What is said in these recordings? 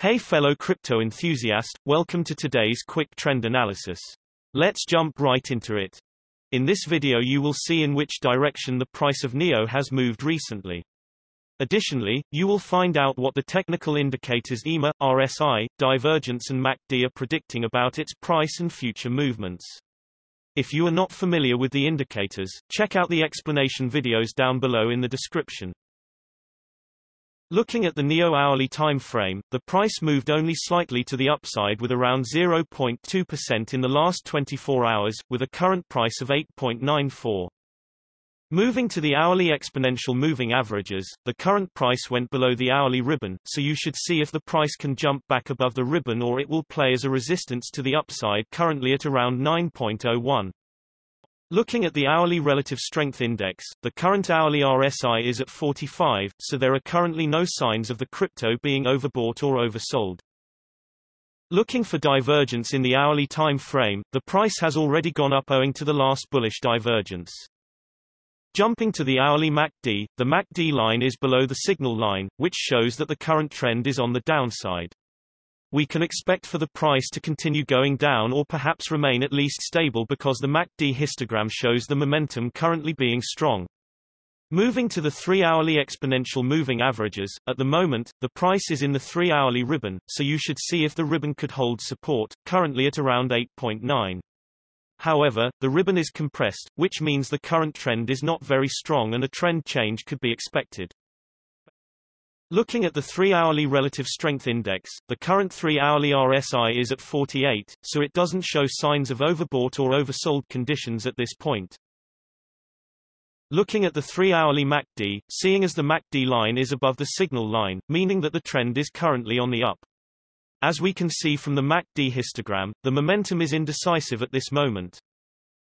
Hey fellow crypto enthusiast, welcome to today's quick trend analysis. Let's jump right into it. In this video you will see in which direction the price of NEO has moved recently. Additionally, you will find out what the technical indicators EMA, RSI, Divergence and MACD are predicting about its price and future movements. If you are not familiar with the indicators, check out the explanation videos down below in the description. Looking at the NEO hourly time frame, the price moved only slightly to the upside with around 0.2% in the last 24 hours, with a current price of 8.94. Moving to the hourly exponential moving averages, the current price went below the hourly ribbon, so you should see if the price can jump back above the ribbon or it will play as a resistance to the upside currently at around 9.01. Looking at the hourly relative strength index, the current hourly RSI is at 45, so there are currently no signs of the crypto being overbought or oversold. Looking for divergence in the hourly time frame, the price has already gone up owing to the last bullish divergence. Jumping to the hourly MACD, the MACD line is below the signal line, which shows that the current trend is on the downside. We can expect for the price to continue going down or perhaps remain at least stable because the MACD histogram shows the momentum currently being strong. Moving to the 3-hourly exponential moving averages, at the moment, the price is in the 3-hourly ribbon, so you should see if the ribbon could hold support, currently at around 8.9. However, the ribbon is compressed, which means the current trend is not very strong and a trend change could be expected. Looking at the 3-hourly relative strength index, the current 3-hourly RSI is at 48, so it doesn't show signs of overbought or oversold conditions at this point. Looking at the 3-hourly MACD, seeing as the MACD line is above the signal line, meaning that the trend is currently on the up. As we can see from the MACD histogram, the momentum is indecisive at this moment.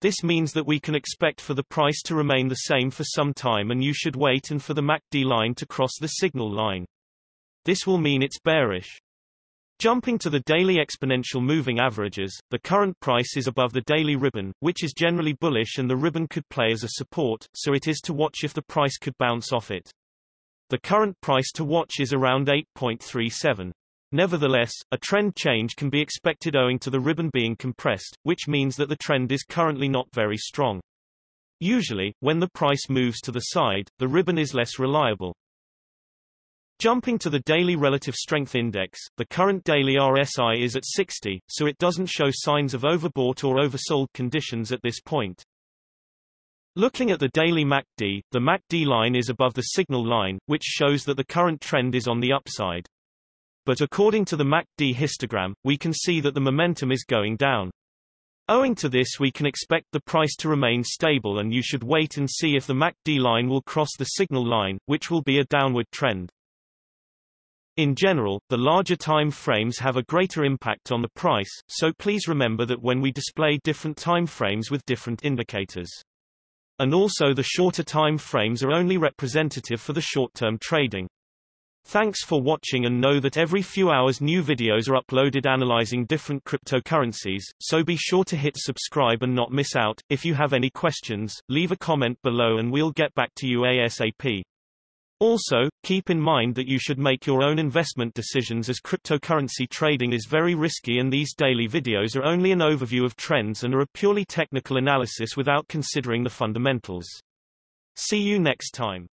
This means that we can expect for the price to remain the same for some time and you should wait and for the MACD line to cross the signal line. This will mean it's bearish. Jumping to the daily exponential moving averages, the current price is above the daily ribbon, which is generally bullish and the ribbon could play as a support, so it is to watch if the price could bounce off it. The current price to watch is around 8.37. Nevertheless, a trend change can be expected owing to the ribbon being compressed, which means that the trend is currently not very strong. Usually, when the price moves to the side, the ribbon is less reliable. Jumping to the daily relative strength index, the current daily RSI is at 60, so it doesn't show signs of overbought or oversold conditions at this point. Looking at the daily MACD, the MACD line is above the signal line, which shows that the current trend is on the upside. But according to the MACD histogram, we can see that the momentum is going down. Owing to this we can expect the price to remain stable and you should wait and see if the MACD line will cross the signal line, which will be a downward trend. In general, the larger time frames have a greater impact on the price, so please remember that when we display different time frames with different indicators. And also the shorter time frames are only representative for the short-term trading. Thanks for watching and know that every few hours new videos are uploaded analyzing different cryptocurrencies, so be sure to hit subscribe and not miss out. If you have any questions, leave a comment below and we'll get back to you ASAP. Also, keep in mind that you should make your own investment decisions as cryptocurrency trading is very risky and these daily videos are only an overview of trends and are a purely technical analysis without considering the fundamentals. See you next time.